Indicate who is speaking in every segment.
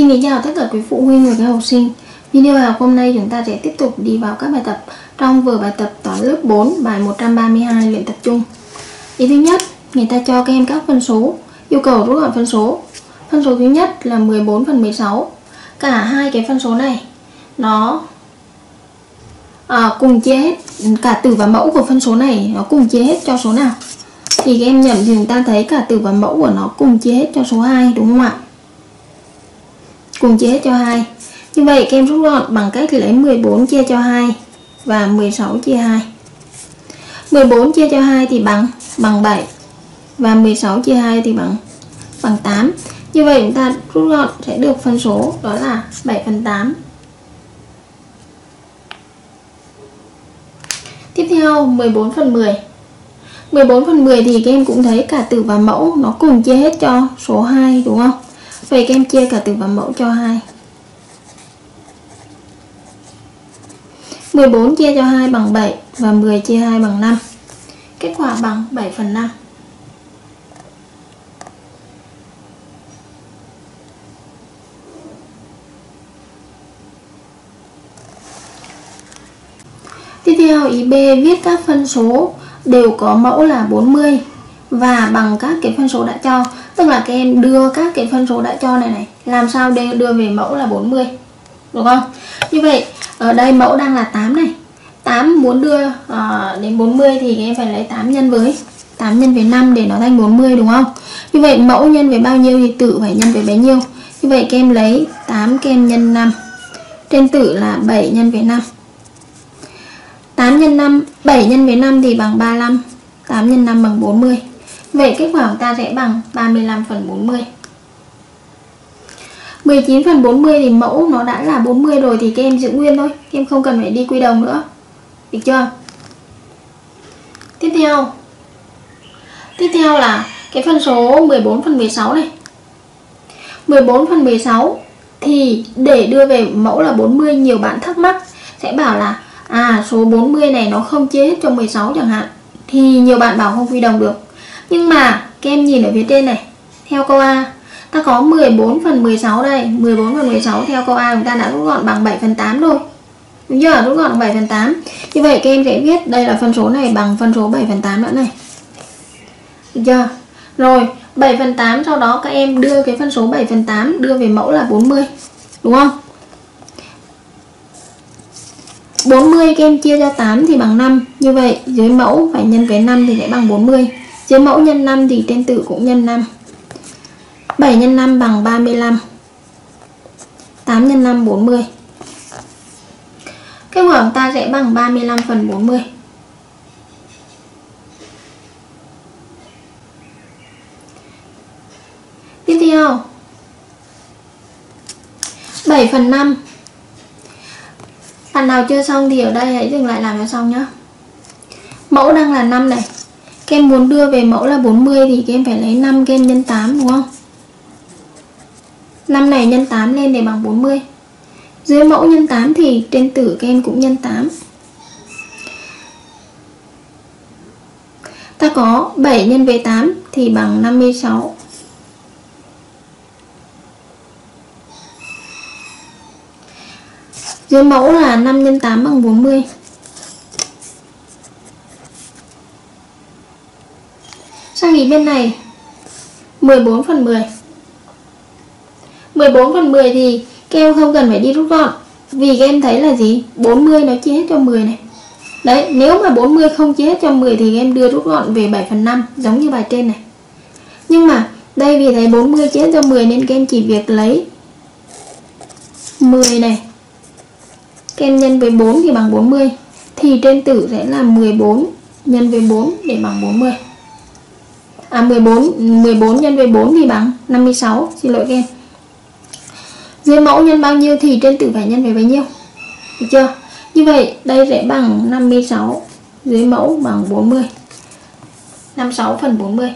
Speaker 1: Xin kính chào tất cả quý phụ huynh và các học sinh. Video bài học hôm nay chúng ta sẽ tiếp tục đi vào các bài tập trong vừa bài tập toán lớp 4 bài 132 luyện tập trung. Ý thứ nhất, người ta cho các em các phân số, yêu cầu rút gọn phân số. Phân số thứ nhất là 14 phần 16. Cả hai cái phân số này nó à, cùng chia hết cả tử và mẫu của phân số này nó cùng chia hết cho số nào? Thì các em nhận thì chúng ta thấy cả tử và mẫu của nó cùng chia hết cho số 2 đúng không ạ? Cùng chia hết cho 2 như vậy các em rút gọn bằng cách lấy 14 chia cho 2 và 16 chia 2 14 chia cho 2 thì bằng bằng 7 và 16 chia 2 thì bằng bằng 8 như vậy, chúng ta rút gọn sẽ được phân số, đó là 7 phần 8 Tiếp theo 14 phần 10 14 phần 10 thì các em cũng thấy cả tử và mẫu nó cùng chia hết cho số 2 đúng không? Vậy các em chia cả tử và mẫu cho 2 14 chia cho 2 bằng 7 và 10 chia 2 bằng 5 Kết quả bằng 7 phần 5 Tiếp theo, ý B viết các phân số đều có mẫu là 40 và bằng các cái phân số đã cho. Tức là các em đưa các cái phân số đã cho này này làm sao để đưa về mẫu là 40 đúng không? Như vậy ở đây mẫu đang là 8 này. 8 muốn đưa uh, đến 40 thì các em phải lấy 8 nhân với 8 nhân với 5 để nó thành 40 đúng không? Như vậy mẫu nhân với bao nhiêu thì tự phải nhân với bấy nhiêu. Như vậy các em lấy 8 các em nhân 5 trên tử là 7 nhân với 5 8 nhân 5 7 nhân với 5 thì bằng 35 8 nhân 5 bằng 40 Vậy kết quả của ta sẽ bằng 35 phần 40 19 phần 40 thì mẫu nó đã là 40 rồi thì các em giữ nguyên thôi. Các em không cần phải đi quy đồng nữa. Được chưa? Tiếp theo. Tiếp theo là cái phân số 14 phần 16 này. 14 phần 16 Thì để đưa về mẫu là 40 nhiều bạn thắc mắc Sẽ bảo là À số 40 này nó không chia hết cho 16 chẳng hạn, Thì nhiều bạn bảo không quy đồng được nhưng mà các em nhìn ở phía trên này, Theo câu A, Ta có 14 phần 16 đây. 14 phần 16 theo câu A, chúng ta đã rút gọn bằng 7 phần 8 thôi Đúng chưa? Rút gọn bằng 7 phần 8 Như vậy các em sẽ viết đây là phân số này bằng phân số 7 phần 8 nữa này. Được chưa? Rồi 7 phần 8 sau đó các em đưa cái phân số 7 phần 8 đưa về mẫu là 40 Đúng không? 40 các em chia cho 8 thì bằng 5 Như vậy, dưới mẫu phải nhân với 5 thì sẽ bằng 40 dưới mẫu nhân 5 thì tên tử cũng nhân 5 7 x 5 bằng 35 8 x 5 40 Kết quả chúng ta sẽ bằng 35 phần 40 Tiếp theo. 7 phần 5 Bạn nào chưa xong thì ở đây hãy dừng lại làm cho xong nhé Mẫu đang là 5 này các em muốn đưa về mẫu là 40 thì các em phải lấy 5 các em nhân 8 đúng không? 5 này nhân 8 lên để bằng 40 Dưới mẫu nhân 8 thì trên tử các em cũng nhân 8 Ta có 7 nhân với 8 thì bằng 56 Dưới mẫu là 5 nhân 8 bằng 40 Sang bên này 14 phần 10 14 phần 10 thì các em không cần phải đi rút gọn, Vì các em thấy là gì? 40 nó chia hết cho 10 này. Đấy, nếu mà 40 không chia hết cho 10 Thì các em đưa rút gọn về 7 phần 5 Giống như bài trên này. Nhưng mà đây vì thấy 40 chia hết cho 10 Nên các em chỉ việc lấy 10 này. Các em nhân với 4 thì bằng 40 Thì trên tử sẽ là 14 nhân với 4 để bằng 40 à 14 14 nhân với 4 thì bằng 56 xin lỗi các em. Dưới mẫu nhân bao nhiêu thì trên tử phải nhân với bao nhiêu? Được chưa? Như vậy, đây sẽ bằng 56 dưới mẫu bằng 40 56 phần 40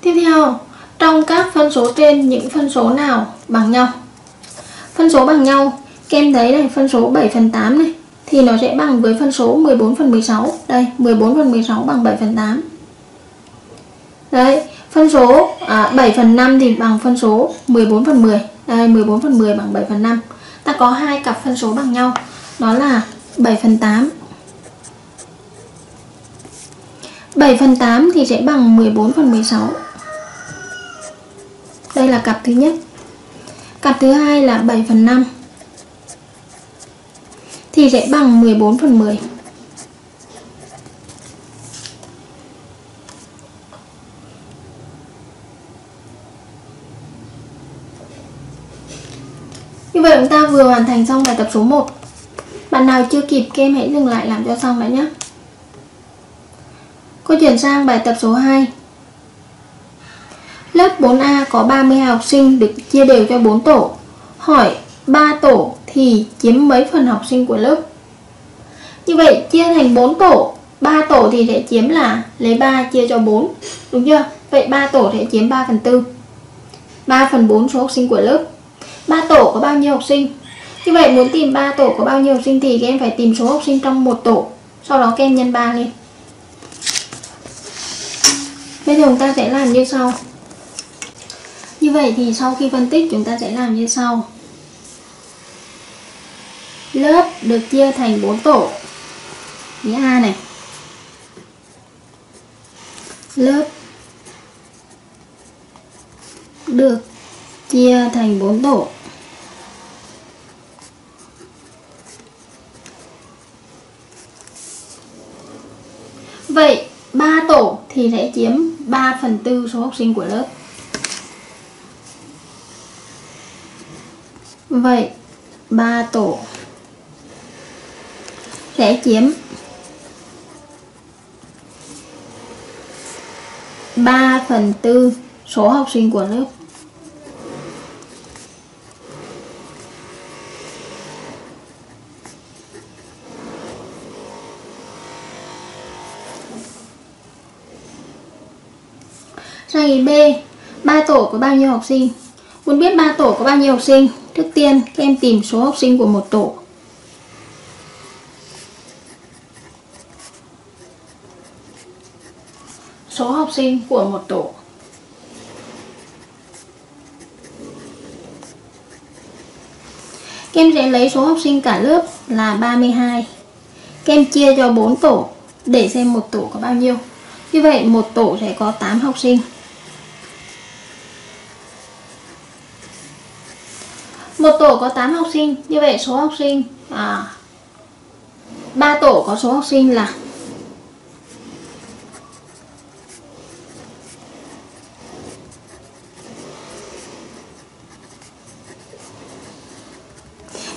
Speaker 1: Tiếp theo trong các phân số trên những phân số nào bằng nhau? Phân số bằng nhau, kem thấy này, phân số 7 phần 8 này thì nó sẽ bằng với phân số 14 phần 16 đây 14 phần 16 bằng 7 phần 8 đấy phân số à, 7 phần 5 thì bằng phân số 14 phần 10 đây 14 phần 10 bằng 7 phần 5 ta có hai cặp phân số bằng nhau đó là 7 phần 8 7 phần 8 thì sẽ bằng 14 phần 16 đây là cặp thứ nhất. Cặp thứ hai là 7 phần 5 thì sẽ bằng 14 phần 10 Như vậy chúng ta vừa hoàn thành xong bài tập số 1 Bạn nào chưa kịp kem hãy dừng lại làm cho xong đã nhé. Cô chuyển sang bài tập số 2 Lớp 4A có 32 học sinh được chia đều cho 4 tổ. Hỏi 3 tổ thì chiếm mấy phần học sinh của lớp? Như vậy, chia thành 4 tổ. 3 tổ thì sẽ chiếm là lấy 3 chia cho 4 Đúng chưa? Vậy 3 tổ sẽ chiếm 3 phần 4 3 phần 4 số học sinh của lớp. 3 tổ có bao nhiêu học sinh? Như vậy, muốn tìm 3 tổ có bao nhiêu học sinh thì các em phải tìm số học sinh trong một tổ. Sau đó các em nhân 3 lên. Bây giờ chúng ta sẽ làm như sau. Như vậy thì sau khi phân tích, chúng ta sẽ làm như sau. Lớp được chia thành 4 tổ. Ý A này. Lớp được chia thành 4 tổ. Vậy 3 tổ thì sẽ chiếm 3 phần tư số học sinh của lớp. Vậy 3 tổ sẽ chiếm 3 phần tư số học sinh của lớp Sang ý B, 3 tổ có bao nhiêu học sinh? Muốn biết 3 tổ có bao nhiêu học sinh? Trước tiên, các em tìm số học sinh của một tổ. Số học sinh của một tổ. Các em sẽ lấy số học sinh cả lớp là 32. Các em chia cho 4 tổ để xem một tổ có bao nhiêu. Như vậy một tổ sẽ có 8 học sinh. Tổ có 8 học sinh như vậy số học sinh à, 3 tổ có số học sinh là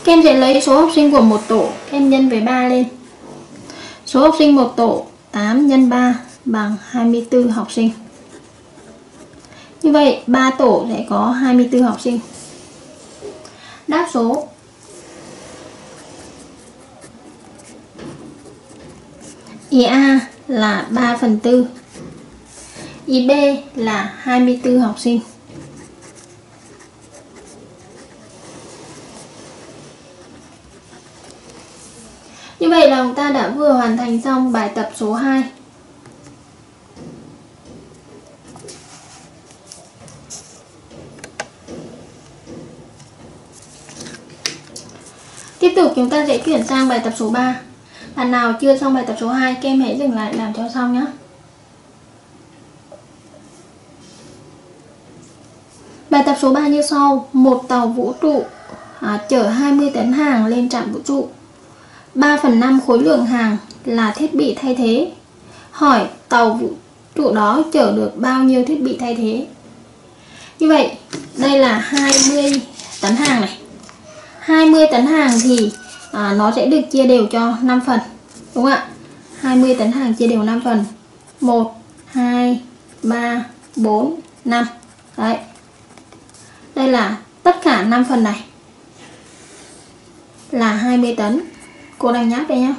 Speaker 1: Các em sẽ lấy số học sinh của một tổ Các em nhân với 3 lên. Số học sinh một tổ 8 nhân 3 bằng 24 học sinh. Như vậy 3 tổ sẽ có 24 học sinh số. IA là 3 phần 4 IB là 24 học sinh. Như vậy là chúng ta đã vừa hoàn thành xong bài tập số 2 Tiếp tục chúng ta sẽ chuyển sang bài tập số 3 Bạn nào chưa xong bài tập số 2 Các em hãy dừng lại làm cho xong nhé. Bài tập số 3 như sau. Một tàu vũ trụ à, chở 20 tấn hàng lên trạm vũ trụ. 3 phần 5 khối lượng hàng là thiết bị thay thế. Hỏi tàu vũ trụ đó chở được bao nhiêu thiết bị thay thế? Như vậy đây là 20 tấn hàng này. 20 tấn hàng thì à, nó sẽ được chia đều cho 5 phần đúng không ạ? 20 tấn hàng chia đều 5 phần. 1 2 3 4 5 đấy. Đây là tất cả 5 phần này là 20 tấn. Cô đang nháp đây nhá.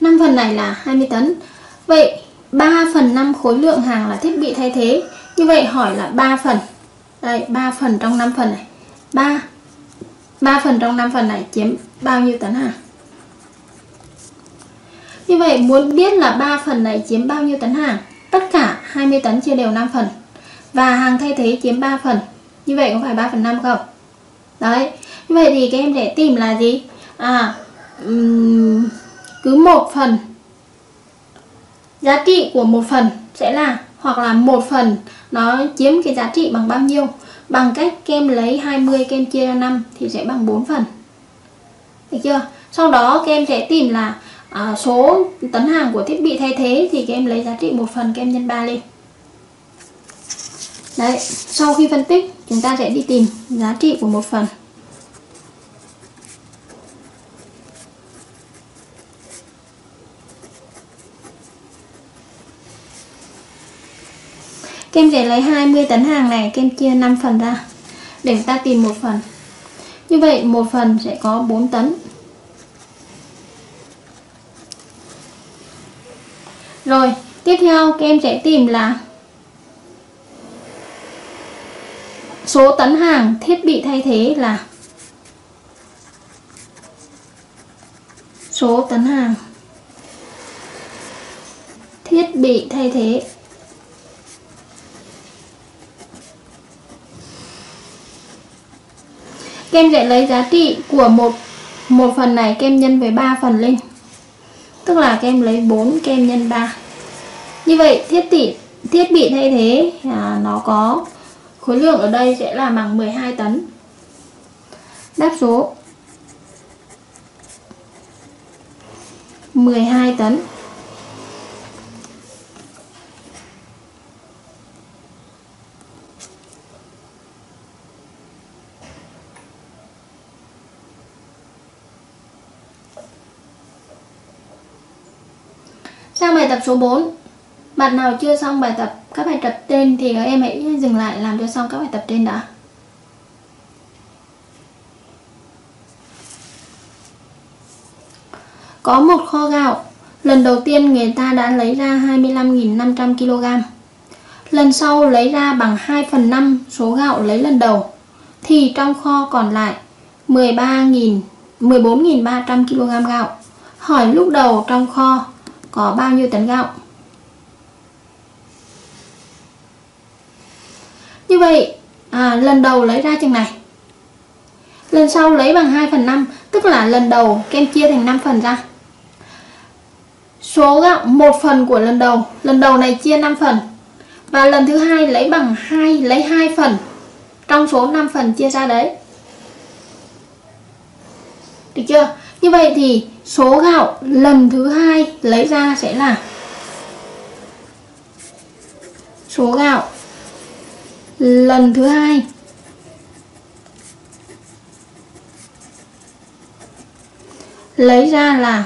Speaker 1: 5 phần này là 20 tấn. Vậy 3 phần 5 khối lượng hàng là thiết bị thay thế. Như vậy hỏi là 3 phần. Đây 3 phần trong 5 phần này. 3 3 phần trong 5 phần này chiếm bao nhiêu tấn hàng như vậy muốn biết là 3 phần này chiếm bao nhiêu tấn hàng tất cả 20 tấn chia đều 5 phần. Và hàng thay thế chiếm 3 phần. Như vậy có phải 3 phần 5 không? Đấy như vậy thì các em sẽ tìm là gì? À um, cứ một phần. Giá trị của một phần sẽ là hoặc là một phần nó chiếm cái giá trị bằng bao nhiêu? Bằng cách kem lấy 20 kem chia ra 5 thì sẽ bằng 4 phần. Được chưa? Sau đó kem sẽ tìm là à, số tấn hàng của thiết bị thay thế thì kem lấy giá trị 1 phần kem nhân 3 lên. Đấy sau khi phân tích chúng ta sẽ đi tìm giá trị của một phần. Kem sẽ lấy 20 tấn hàng này kem chia 5 phần ra để ta tìm một phần. Như vậy một phần sẽ có 4 tấn. Rồi, tiếp theo các em sẽ tìm là số tấn hàng thiết bị thay thế là số tấn hàng thiết bị thay thế Kem sẽ lấy giá trị của một một phần này kem nhân với 3 phần lên. Tức là kem lấy 4 kem nhân 3. Như vậy thiết bị thiết bị thay thế à, nó có khối lượng ở đây sẽ là bằng 12 tấn. Đáp số 12 tấn. Bài tập số 4 Bạn nào chưa xong bài tập, các bài tập trên thì các em hãy dừng lại làm cho xong các bài tập trên đã. Có một kho gạo. Lần đầu tiên người ta đã lấy ra 25.500 kg Lần sau lấy ra bằng 2 phần 5 số gạo lấy lần đầu. Thì trong kho còn lại 13.000 14.300 kg gạo. Hỏi lúc đầu trong kho có bao nhiêu tấn gạo? Như vậy à, lần đầu lấy ra chừng này. Lần sau lấy bằng 2 phần 5 tức là lần đầu kem chia thành 5 phần ra. Số gạo một phần của lần đầu lần đầu này chia 5 phần. Và lần thứ hai lấy bằng 2 lấy 2 phần. Trong số 5 phần chia ra đấy. Được chưa? Như vậy thì số gạo lần thứ hai lấy ra sẽ là số gạo lần thứ hai lấy ra là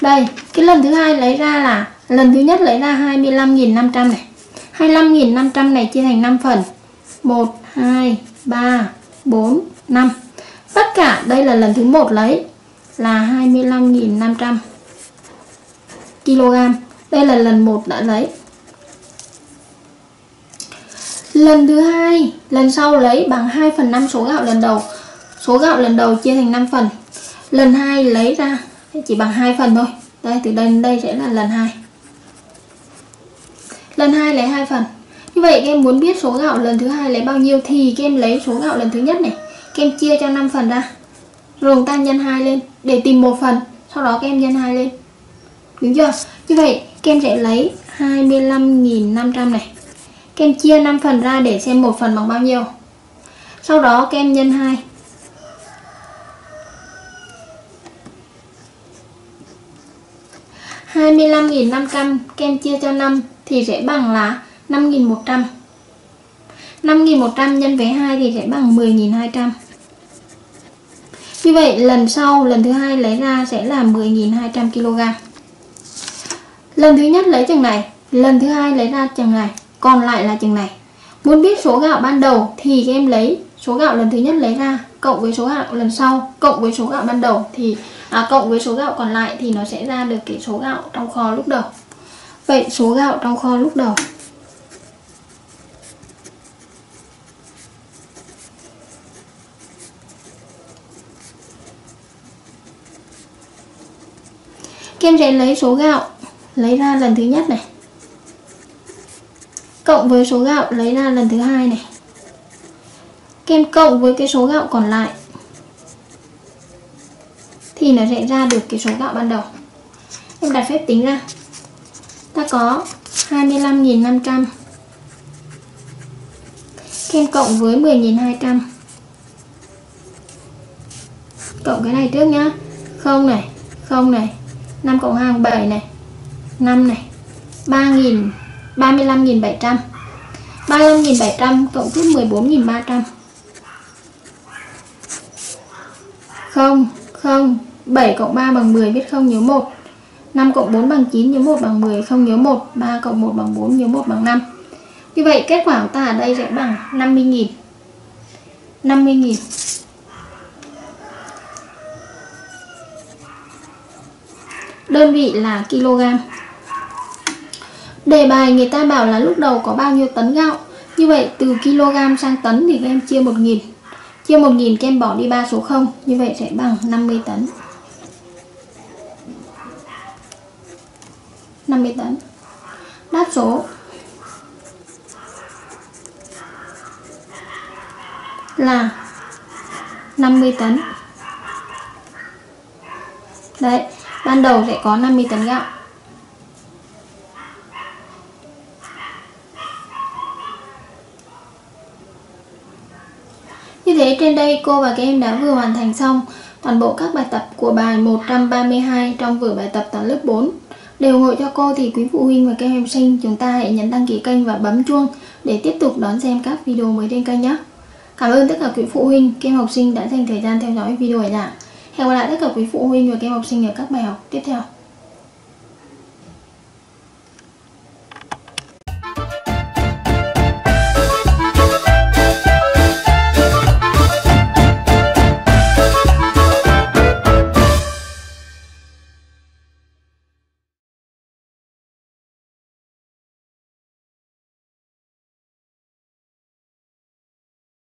Speaker 1: đây, cái lần thứ hai lấy ra là lần thứ nhất lấy ra 25.500 này. 25.500 này chia thành 5 phần. 1 2 3 4 5 Tất cả đây là lần thứ một lấy là 25.500 kg. Đây là lần một đã lấy. Lần thứ hai, lần sau lấy bằng 2 phần 5 số gạo lần đầu. Số gạo lần đầu chia thành 5 phần. Lần 2 lấy ra chỉ bằng 2 phần thôi. Đây từ đây đến đây sẽ là lần 2. Lần 2 lấy 2 phần. Như vậy các em muốn biết số gạo lần thứ hai lấy bao nhiêu thì các em lấy số gạo lần thứ nhất này các em chia cho 5 phần ra. Rồi ta nhân 2 lên, để tìm một phần, sau đó các em nhân 2 lên. Đúng chưa? Như vậy các em sẽ lấy 25.500 này. Các em chia 5 phần ra để xem một phần bằng bao nhiêu. Sau đó các em nhân 2 25.500 kem chia cho 5 thì sẽ bằng là 5.100 5.100 nhân với 2 thì sẽ bằng 10.200 như vậy lần sau lần thứ hai lấy ra sẽ là 10.200 kg lần thứ nhất lấy chừng này lần thứ hai lấy ra chừng này còn lại là chừng này. Muốn biết số gạo ban đầu thì các em lấy số gạo lần thứ nhất lấy ra cộng với số gạo lần sau cộng với số gạo ban đầu thì à, cộng với số gạo còn lại thì nó sẽ ra được cái số gạo trong kho lúc đầu. Vậy số gạo trong kho lúc đầu Kem sẽ lấy số gạo. Lấy ra lần thứ nhất này. Cộng với số gạo, lấy ra lần thứ hai này. Kem cộng với cái số gạo còn lại thì nó sẽ ra được cái số gạo ban đầu. Em đặt phép tính ra. Ta có 25.500 kem cộng với 10.200 cộng cái này trước nhá. Không này không này. 5 cộng 2 bằng 7 này. 5 này. 3.000 35.700 35.700 cộng với 14.300 0 0 7 cộng 3 bằng 10 viết không? Nhớ 1 5 cộng 4 bằng 9 nhớ 1 bằng 10 không? Nhớ 1 3 cộng 1 bằng 4 nhớ 1 bằng 5 như vậy, kết quả của ta ở đây sẽ bằng 50.000 50.000 đơn vị là kg. Đề bài người ta bảo là lúc đầu có bao nhiêu tấn gạo. Như vậy, từ kg sang tấn thì các em chia 1.000 chia 1.000 các em bỏ đi 3 số 0 như vậy sẽ bằng 50 tấn. 50 tấn. Đáp số. Là 50 tấn. Đấy ban đầu sẽ có 50 tấn gạo Như thế trên đây cô và các em đã vừa hoàn thành xong toàn bộ các bài tập của bài 132 trong vở bài tập toán lớp 4. Để ủng hộ cho cô thì quý phụ huynh và các em sinh chúng ta hãy nhấn đăng ký kênh và bấm chuông để tiếp tục đón xem các video mới trên kênh nhé. Cảm ơn tất cả quý phụ huynh, các em học sinh đã dành thời gian theo dõi video này. Hẹn gặp lại tất cả quý phụ huynh và các em học sinh ở các bài học tiếp theo.